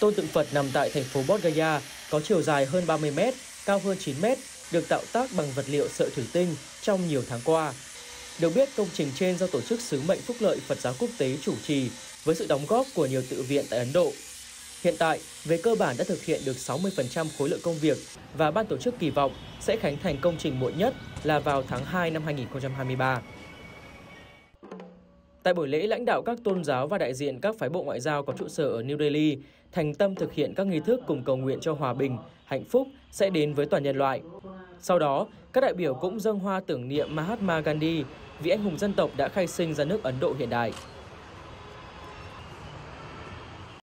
Tôn tượng Phật nằm tại thành phố Bodh Gaya có chiều dài hơn 30 mét, cao hơn 9 mét, được tạo tác bằng vật liệu sợi thủy tinh trong nhiều tháng qua. Được biết, công trình trên do Tổ chức Sứ mệnh Phúc lợi Phật giáo quốc tế chủ trì với sự đóng góp của nhiều tự viện tại Ấn Độ. Hiện tại, về cơ bản đã thực hiện được 60% khối lượng công việc và ban tổ chức kỳ vọng sẽ khánh thành công trình muộn nhất là vào tháng 2 năm 2023. Tại buổi lễ, lãnh đạo các tôn giáo và đại diện các phái bộ ngoại giao có trụ sở ở New Delhi thành tâm thực hiện các nghi thức cùng cầu nguyện cho hòa bình, hạnh phúc sẽ đến với toàn nhân loại. Sau đó, các đại biểu cũng dâng hoa tưởng niệm Mahatma Gandhi, vị anh hùng dân tộc đã khai sinh ra nước Ấn Độ hiện đại.